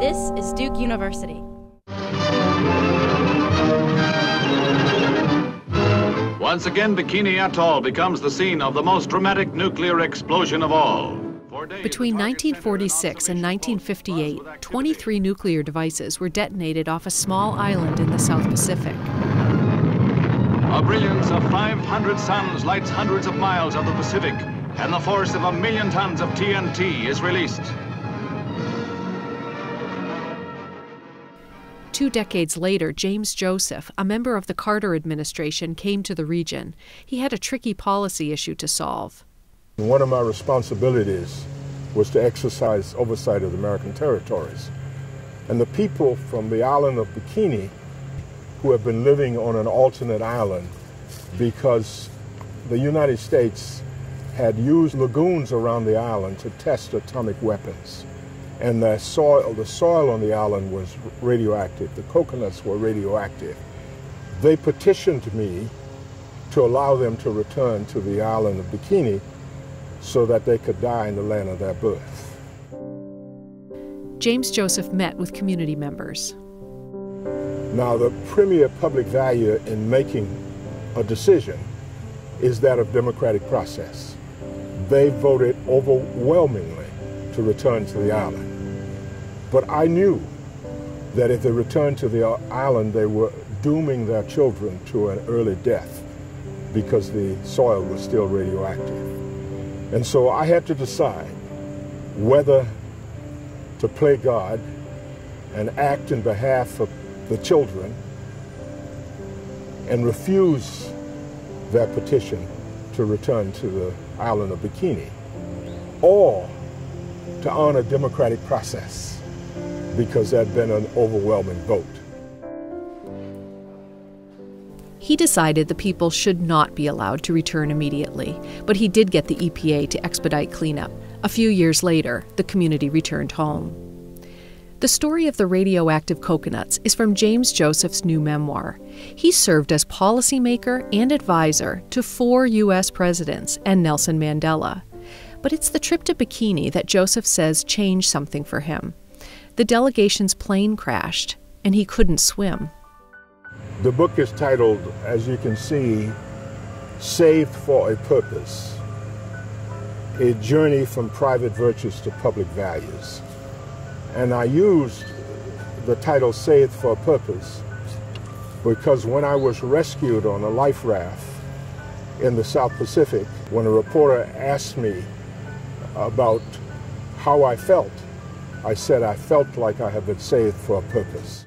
This is Duke University. Once again, Bikini Atoll becomes the scene of the most dramatic nuclear explosion of all. Between 1946 and 1958, 23 nuclear devices were detonated off a small island in the South Pacific. A brilliance of 500 suns lights hundreds of miles of the Pacific, and the force of a million tons of TNT is released. Two decades later, James Joseph, a member of the Carter administration, came to the region. He had a tricky policy issue to solve. One of my responsibilities was to exercise oversight of the American territories. And the people from the island of Bikini who have been living on an alternate island because the United States had used lagoons around the island to test atomic weapons and the soil, the soil on the island was radioactive. The coconuts were radioactive. They petitioned me to allow them to return to the island of Bikini so that they could die in the land of their birth. James Joseph met with community members. Now, the premier public value in making a decision is that of democratic process. They voted overwhelmingly to return to the island. But I knew that if they returned to the island, they were dooming their children to an early death because the soil was still radioactive. And so I had to decide whether to play God and act in behalf of the children and refuse their petition to return to the island of Bikini, or to honor democratic process because there had been an overwhelming vote. He decided the people should not be allowed to return immediately, but he did get the EPA to expedite cleanup. A few years later, the community returned home. The story of the radioactive coconuts is from James Joseph's new memoir. He served as policymaker and advisor to four U.S. presidents and Nelson Mandela. But it's the trip to Bikini that Joseph says changed something for him. The delegation's plane crashed, and he couldn't swim. The book is titled, as you can see, Saved for a Purpose A Journey from Private Virtues to Public Values. And I used the title Saved for a Purpose because when I was rescued on a life raft in the South Pacific, when a reporter asked me about how I felt, I said I felt like I had been saved for a purpose.